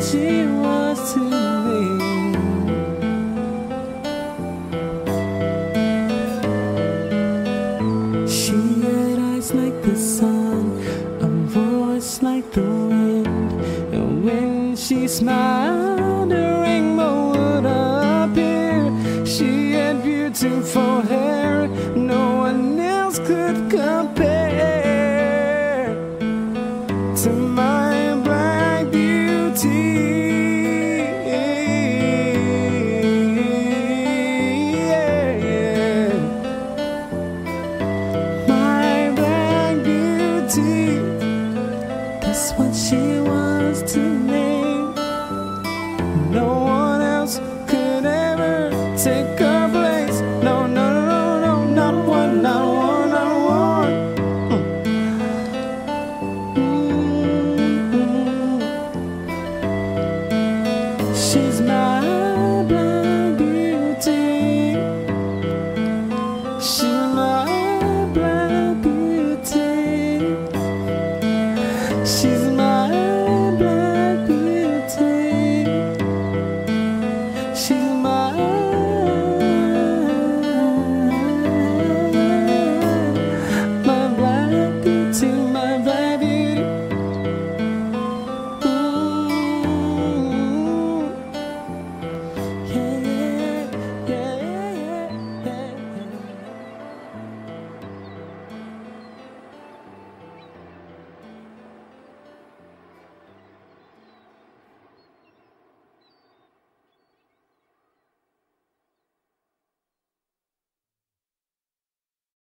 she was to me. She had eyes like the sun, a voice like the wind, and when she smiled, a rainbow would appear. She had beautiful hair, no one else could compare. not one now.